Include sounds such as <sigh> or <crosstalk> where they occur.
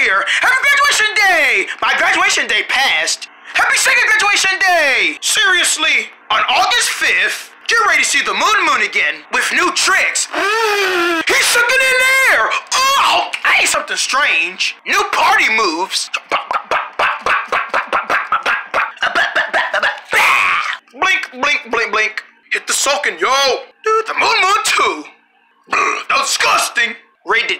here. Happy graduation day. My graduation day passed. Happy second graduation day. Seriously, on August 5th, get ready to see the Moon Moon again with new tricks. <sighs> He's sucking in air. Oh, I ain't something strange. New party moves. Blink, blink, blink, blink. Hit the soaking, yo. Dude, the Moon Moon too. That was disgusting. Rated